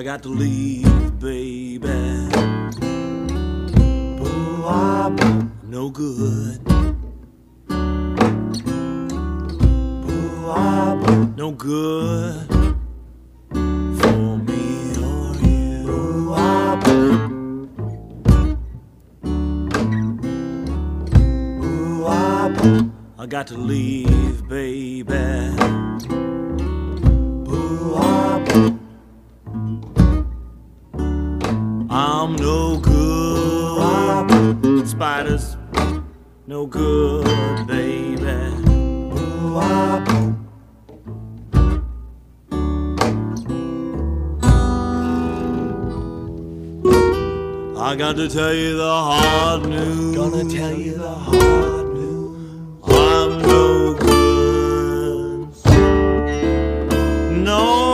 I got to leave, baby. Ooh, I'm no good. Ooh, I'm no good for me or you. Ooh, I'm I got to leave, baby. Spiders, no good, baby. Ooh, I'm I got to tell you the hard news. Gonna tell you the hard news. I'm no good. No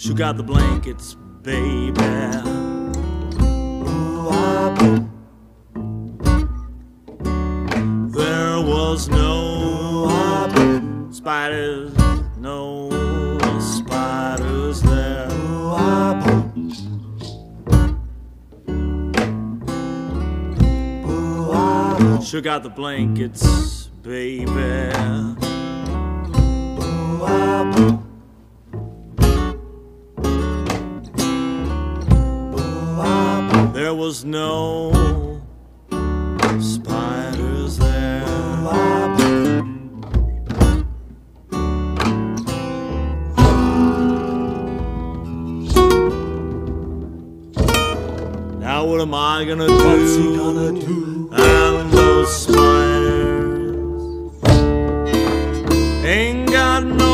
She got the blankets, baby. Ooh, ah. There was no ah. spiders, no spiders there. I'm ah. She got the blankets, baby. Was no spiders there. Now what am I gonna do? What's he gonna do? And those spiders ain't got no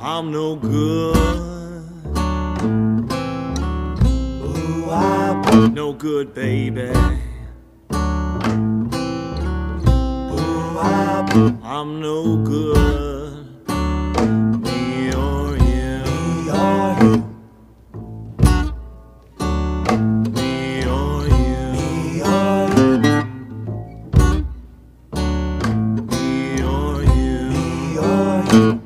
I'm no good. Ooh, I'm no good, baby. Ooh, I'm, I'm no good. Me or you. Me or you. Me or you. Me or you. Me or you. Me or you.